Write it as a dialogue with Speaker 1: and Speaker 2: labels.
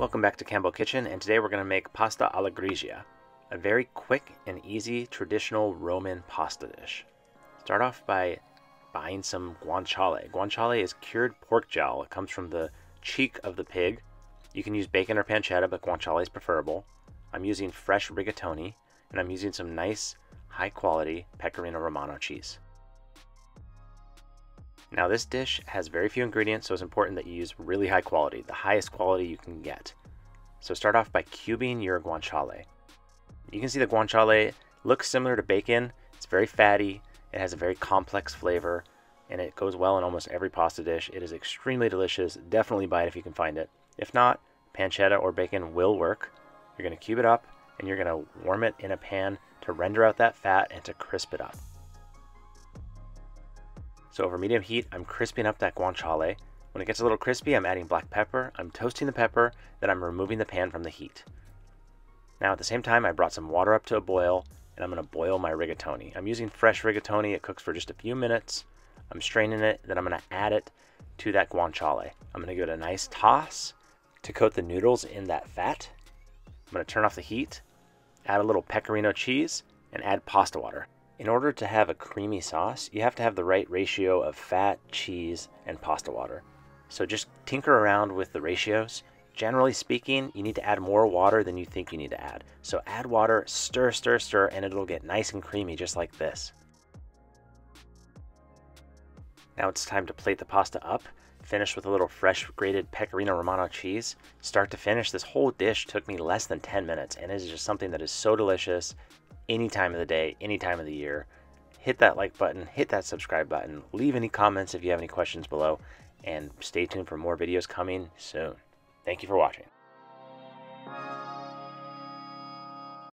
Speaker 1: Welcome back to Cambeau Kitchen and today we're going to make pasta alla gricia, a very quick and easy traditional Roman pasta dish. Start off by buying some guanciale. Guanciale is cured pork jowl. It comes from the cheek of the pig. You can use bacon or pancetta, but guanciale is preferable. I'm using fresh rigatoni and I'm using some nice high quality pecorino romano cheese. Now this dish has very few ingredients, so it's important that you use really high quality, the highest quality you can get. So start off by cubing your guanciale. You can see the guanciale looks similar to bacon. It's very fatty, it has a very complex flavor, and it goes well in almost every pasta dish. It is extremely delicious. Definitely buy it if you can find it. If not, pancetta or bacon will work. You're going to cube it up and you're going to warm it in a pan to render out that fat and to crisp it up. So over medium heat, I'm crisping up that guanciale. When it gets a little crispy, I'm adding black pepper, I'm toasting the pepper, then I'm removing the pan from the heat. Now at the same time, I brought some water up to a boil, and I'm going to boil my rigatoni. I'm using fresh rigatoni, it cooks for just a few minutes. I'm straining it, then I'm going to add it to that guanciale. I'm going to give it a nice toss to coat the noodles in that fat. I'm to turn off the heat, add a little pecorino cheese, and add pasta water. In order to have a creamy sauce, you have to have the right ratio of fat, cheese, and pasta water. So just tinker around with the ratios. Generally speaking, you need to add more water than you think you need to add. So add water, stir, stir, stir, and it'll get nice and creamy just like this. Now it's time to plate the pasta up. Finish with a little fresh grated pecorino romano cheese. Start to finish, this whole dish took me less than 10 minutes, and it is just something that is so delicious any time of the day, any time of the year. Hit that like button, hit that subscribe button, leave any comments if you have any questions below, and stay tuned for more videos coming soon. Thank you for watching.